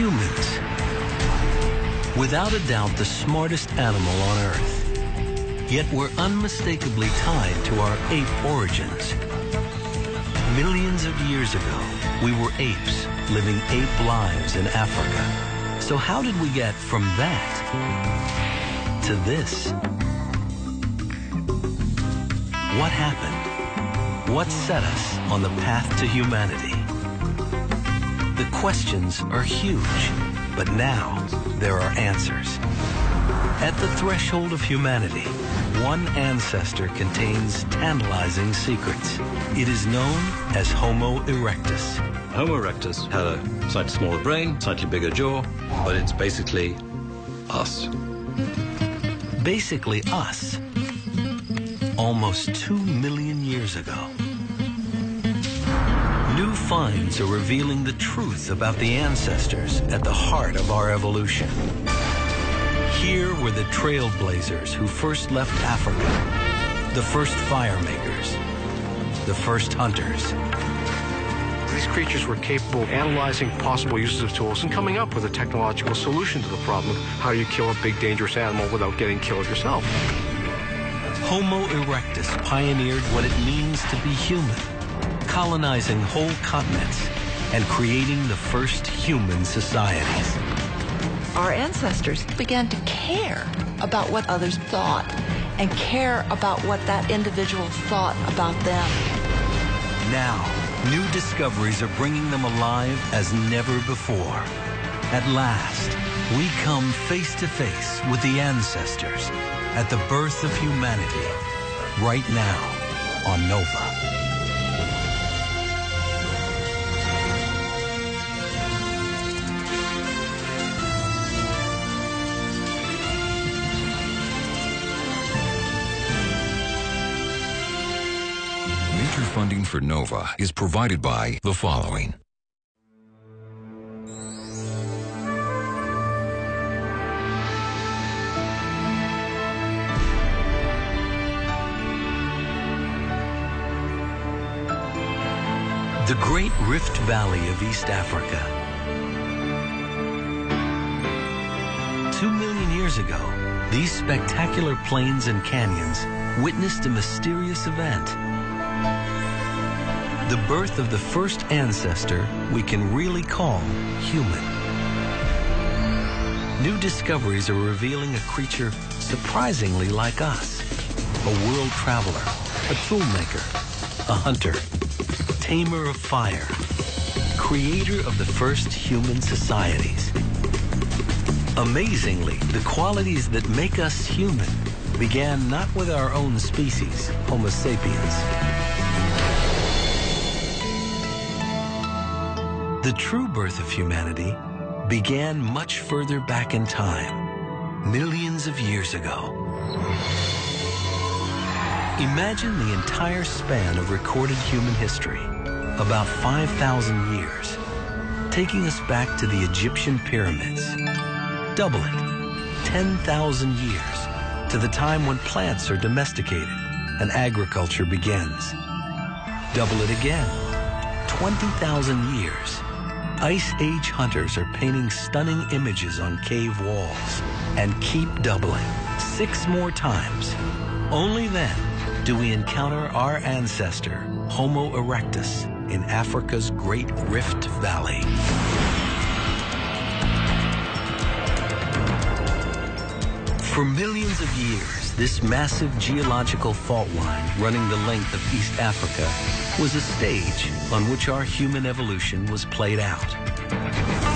Humans. Without a doubt, the smartest animal on Earth. Yet we're unmistakably tied to our ape origins. Millions of years ago, we were apes living ape lives in Africa. So how did we get from that to this? What happened? What set us on the path to humanity? The questions are huge, but now there are answers. At the threshold of humanity, one ancestor contains tantalizing secrets. It is known as Homo erectus. Homo erectus had a slightly smaller brain, slightly bigger jaw, but it's basically us. Basically us. Almost two million years ago. Finds are revealing the truth about the ancestors at the heart of our evolution. Here were the trailblazers who first left Africa, the first fire makers, the first hunters. These creatures were capable of analyzing possible uses of tools and coming up with a technological solution to the problem of how do you kill a big dangerous animal without getting killed yourself. Homo erectus pioneered what it means to be human, colonizing whole continents and creating the first human societies. Our ancestors began to care about what others thought and care about what that individual thought about them. Now, new discoveries are bringing them alive as never before. At last, we come face to face with the ancestors at the birth of humanity, right now on Nova. Major funding for NOVA is provided by the following. The Great Rift Valley of East Africa. Two million years ago, these spectacular plains and canyons witnessed a mysterious event. The birth of the first ancestor we can really call human. New discoveries are revealing a creature surprisingly like us. A world traveler, a toolmaker, a hunter, tamer of fire, creator of the first human societies. Amazingly, the qualities that make us human began not with our own species, Homo sapiens. The true birth of humanity began much further back in time, millions of years ago. Imagine the entire span of recorded human history, about 5,000 years, taking us back to the Egyptian pyramids. Double it, 10,000 years, to the time when plants are domesticated and agriculture begins. Double it again, 20,000 years. Ice Age hunters are painting stunning images on cave walls and keep doubling six more times. Only then do we encounter our ancestor, Homo erectus, in Africa's Great Rift Valley. For millions of years, this massive geological fault line running the length of East Africa was a stage on which our human evolution was played out.